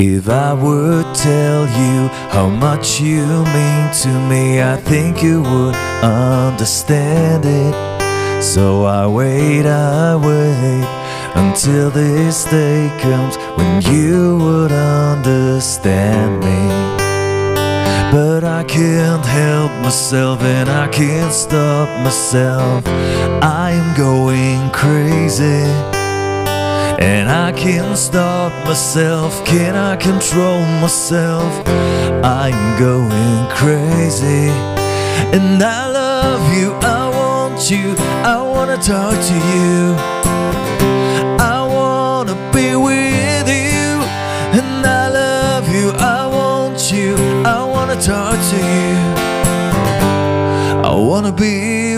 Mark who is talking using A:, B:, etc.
A: If I would tell you how much you mean to me, I think you would understand it. So I wait, I wait until this day comes when you would understand me. But I can't help myself and I can't stop myself. I am going crazy. And I can't stop myself, can I control myself? I'm going crazy. And I love you, I want you, I wanna talk to you. I wanna be with you. And I love you, I want you, I wanna talk to you. I wanna be